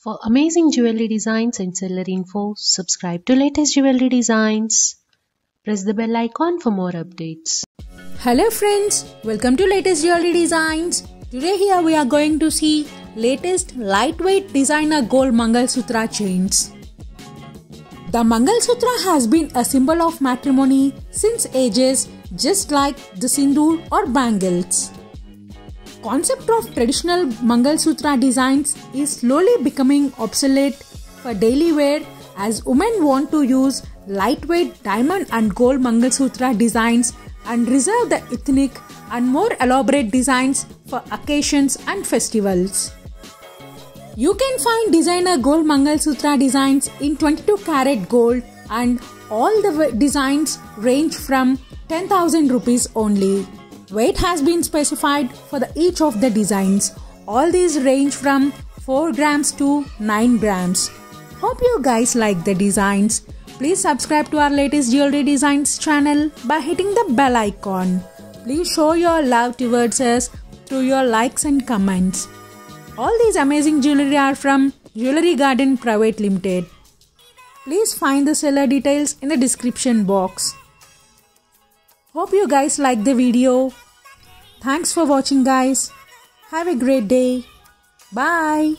For amazing jewelry designs and seller info, subscribe to latest jewelry designs. Press the bell icon for more updates. Hello friends, welcome to latest jewelry designs. Today here we are going to see latest lightweight designer gold Mangal Sutra chains. The Mangal Sutra has been a symbol of matrimony since ages just like the sindoor or bangles. Concept of traditional Mangal Sutra designs is slowly becoming obsolete for daily wear as women want to use lightweight diamond and gold Mangal Sutra designs and reserve the ethnic and more elaborate designs for occasions and festivals. You can find designer gold Mangal Sutra designs in 22 karat gold and all the designs range from 10,000 rupees only. Weight has been specified for the each of the designs. All these range from 4 grams to 9 grams. Hope you guys like the designs. Please subscribe to our latest jewelry designs channel by hitting the bell icon. Please show your love towards us through your likes and comments. All these amazing jewelry are from Jewelry Garden Private Limited. Please find the seller details in the description box. Hope you guys like the video. Thanks for watching guys. Have a great day. Bye.